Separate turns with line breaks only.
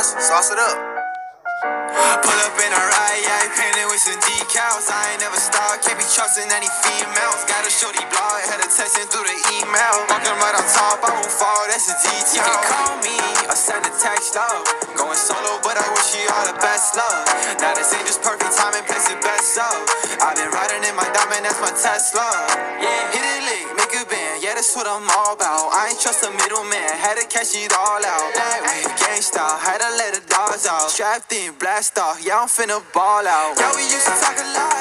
Sauce it up.
Pull up in a ride, yeah, painted with some decals. I ain't never stopped, can't be trusting any females. Got a shorty blog, had her texting through the email. Walking right on top, I won't fall, that's a detail. You can call me or send a text, love. Going solo, but I wish you all the best love. Now this ain't just perfect time and place it best up. I've been riding in my diamond, that's my Tesla. Yeah, hit it lick, make a band, yeah, that's what I'm all about. I ain't trust a middleman, had to cash it all out. That out. Strapped in, blast off, I'm finna ball out. Yeah, we used to talk a lot,